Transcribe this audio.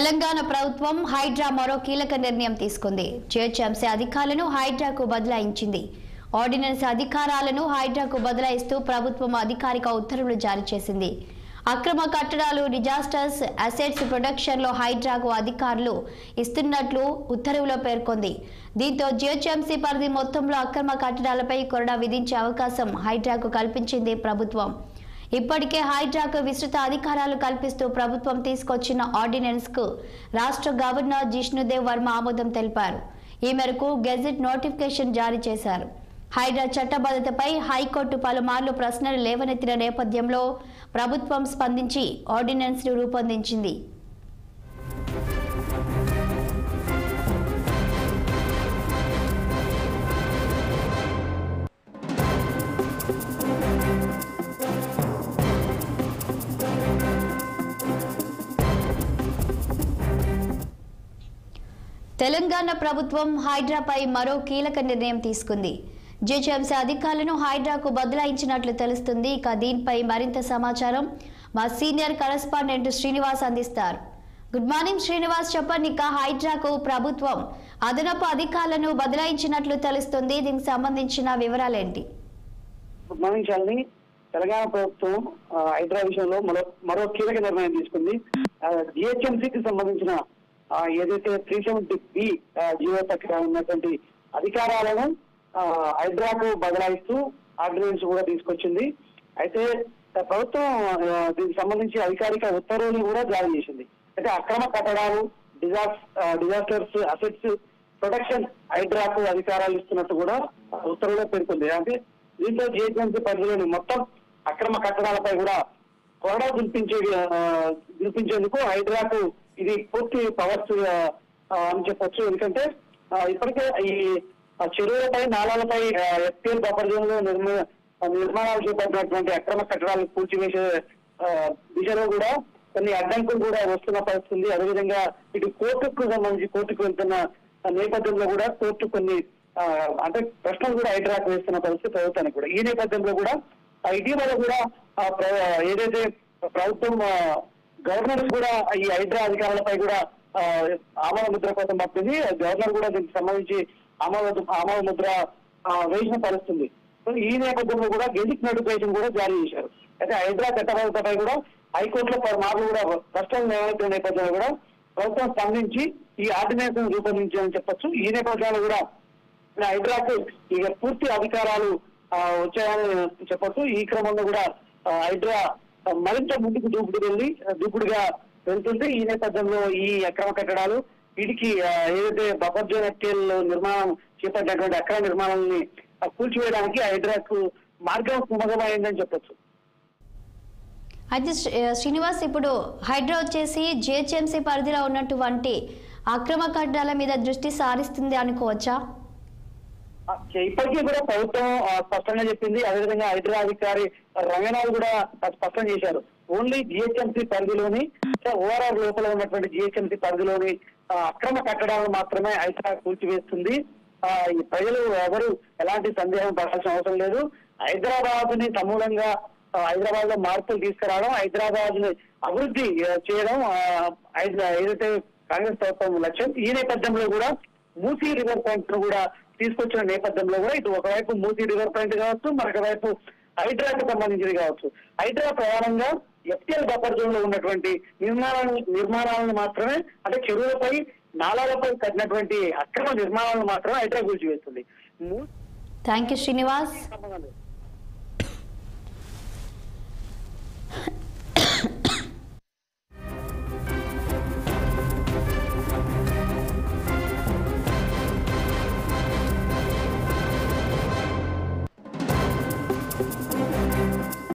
తెలంగాణ ప్రభుత్వం హైడ్రా మరో కీలక నిర్ణయం తీసుకుంది. జిహెచ్ఎంసీ అధికారులను హైడ్రాకు బదలాయించింది. ఆర్డినెన్స్ అధికారాలను హైడ్రాకు బదలాయిస్తూ ప్రభుత్వం అధికారిక ఉత్తర్వులు జారీ చేసింది. అక్రమ కట్టడాలు డిజాస్టర్స్ అసెట్స్ ప్రొడక్షన్లో హైడ్రాకు అధికారులు ఇస్తున్నట్లు ఉత్తర్వులో పేర్కొంది. దీంతో జిహెచ్ఎంసీ పరిధి మొత్తంలో అక్రమ కట్టడాలపై కొరడా విధించే అవకాశం హైడ్రాకు కల్పించింది ప్రభుత్వం. ఇప్పటికే హైడ్రాకు విస్తృత అధికారాలు కల్పిస్తూ ప్రభుత్వం తీసుకొచ్చిన ఆర్డినెన్స్కు రాష్ట్ర గవర్నర్ జిష్ణుదేవ్ వర్మ ఆమోదం తెలిపారు. ఈ మేరకు గెజెట్ నోటిఫికేషన్ జారీ చేశారు. హైడ్రా చట్టబద్ధతపై హైకోర్టు పలుమార్లు ప్రశ్నలు లేవనెత్తిన నేపథ్యంలో ప్రభుత్వం స్పందించి ఆర్డినెన్స్ను రూపొందించింది. తెలంగాణ ప్రభుత్వం హైడ్రాపై మరో కీలక నిర్ణయం తీసుకుంది. జీహెచ్ఎంసీ అధికారులను హైడ్రాకు బదలాయించినట్లు తెలుస్తుంది. ఇక దీనిపై మరింత సమాచారం మా సీనియర్ కరెస్పాండెంట్ శ్రీనివాస్ అందిస్తారు. గుడ్ మార్నింగ్ శ్రీనివాస్ చెప్పండి. ఇక హైడ్రాకు ప్రభుత్వం అదనపు అధికారులను బదలాయించినట్లు తెలుస్తుంది. దీనికి సంబంధించిన వివరాలేంటి? గుడ్ మార్నింగ్ శాలిని తెలంగాణ ప్రభుత్వం హైడ్రా విషయంలో మరో మరో కీలక నిర్ణయం తీసుకుంది. జిహెచ్ఎంసీకి సంబంధించిన ఏదైతే త్రీ సెవెంటీ బి జియో ప్రకారం ఉన్నటువంటి అధికారాలను హైడ్రాకు బదలాయిస్తూ ఆర్డినెన్స్ కూడా తీసుకొచ్చింది. అయితే ప్రభుత్వం దీనికి సంబంధించి అధికారిక ఉత్తర్వులు కూడా జారీ చేసింది. అయితే అక్రమ కట్టడాలు డిజాస్ డిజాస్టర్స్ అసెట్స్ ప్రొటెక్షన్ హైడ్రాకు అధికారాలు ఇస్తున్నట్టు కూడా ఉత్తర్వులో పేర్కొంది. అంటే దీంతో జిహెచ్ఎంసీ పరిధిలోని మొత్తం అక్రమ కట్టడాలపై కూడా కొరడా దుల్పించే వినిపించేందుకు హైడ్రాకు ఇది పూర్తి పవర్స్ అని చెప్పొచ్చు. ఎందుకంటే ఇప్పటికే ఈ చెరువులపై నాలాలపై ఎఫ్టీఎల్ బఫర్ జోన్లో నిర్మ నిర్మాణాలు చేపట్టినటువంటి అక్రమ కట్టడాలను కూల్చివేసే దిశలో కూడా కొన్ని అడ్డంకులు కూడా వస్తున్న పరిస్థితి ఉంది. అదేవిధంగా ఇటు కోర్టుకు సంబంధించి కోర్టుకు వెళ్తున్న నేపథ్యంలో కూడా కోర్టు కొన్ని అంటే ప్రశ్నలు కూడా హైడ్రాక్ వేస్తున్న పరిస్థితి ప్రభుత్వానికి కూడా. ఈ నేపథ్యంలో కూడా ఇటీవల కూడా ఏదైతే ప్రభుత్వం గవర్నర్స్ కూడా ఈ హైడ్రా అధికారులపై కూడా ఆ, ఆమోద ముద్ర కోసం పంపింది. గవర్నర్ కూడా దీనికి సంబంధించి ఆమోద ఆమోద ముద్ర వేసిన పరిస్థితి సో ఈ నేపథ్యంలో కూడా గెజిట్ నోటిఫికేషన్ కూడా జారీ చేశారు. అయితే హైడ్రా చట్టబద్ధతపై కూడా హైకోర్టులో పలుమార్లు కూడా ప్రశ్నలు నిర్వహించిన నేపథ్యంలో కూడా ప్రభుత్వం స్పందించి ఈ ఆర్డినెన్స్ రూపొందించాలని చెప్పొచ్చు. ఈ నేపథ్యంలో కూడా హైడ్రాకు ఇక పూర్తి అధికారాలు వచ్చాయని చెప్పొచ్చు. ఈ క్రమంలో కూడా ఆ, హైడ్రా మరింత ముందుకు దూకుడు వెళ్ళి దూకుడుగా వెళ్తుంది ఈ నేపథ్యంలో ఈ అక్రమ కట్టడాలు వీటికి ఏదైతే బఫర్ జోన్ నిర్మాణం చేపట్టినటువంటి అక్రమ నిర్మాణాన్ని ఆ, కూల్చివేయడానికి హైడ్రాకు మార్గం సుమగమైందని చెప్పొచ్చు. అయితే శ్రీనివాస్ ఇప్పుడు హైడ్రా వచ్చేసి జిహెచ్ఎంసీ పరిధిలో ఉన్నటువంటి అక్రమ కట్టడాల మీద దృష్టి సారిస్తుంది అనుకోవచ్చా? ఇప్పటికీ కూడా ప్రభుత్వం స్పష్టంగా చెప్పింది. అదేవిధంగా హైదరాబాద్ రంగనాథ్ కూడా స్పష్టం చేశారు. ఓన్లీ జిహెచ్ఎంసీ పరిధిలోని ఓఆర్ఆర్ లోపల ఉన్నటువంటి జిహెచ్ఎంసీ పరిధిలోని అక్రమ కట్టడాలను మాత్రమే హైదరాబాద్ కూల్చివేస్తుంది. ఈ ప్రజలు ఎవరు ఎలాంటి సందేహం పడాల్సిన అవసరం లేదు. హైదరాబాద్ని సమూలంగా హైదరాబాద్లో మార్పులు తీసుకురావడం హైదరాబాద్ని అభివృద్ధి చేయడం ఏదైతే కాంగ్రెస్ ప్రభుత్వం లక్ష్యం ఈ నేపథ్యంలో కూడా మూసీ రివర్ పాయింట్ను కూడా తీసుకొచ్చిన నేపథ్యంలో కూడా ఇటు ఒకవైపు మూసీ రివర్ పాయింట్ కావచ్చు మరొక వైపు హైడ్రాకు సంబంధించింది కావచ్చు. హైడ్రా ప్రధానంగా ఎఫ్టీఎల్ బఫర్ జోన్లో ఉన్నటువంటి నిర్మాణాలను నిర్మాణాలను మాత్రమే అంటే చెరువులపై నాలాలపై కట్టినటువంటి అక్రమ నిర్మాణాలను మాత్రమే హైడ్రా కూల్చివేస్తుంది. Thank you Srinivas.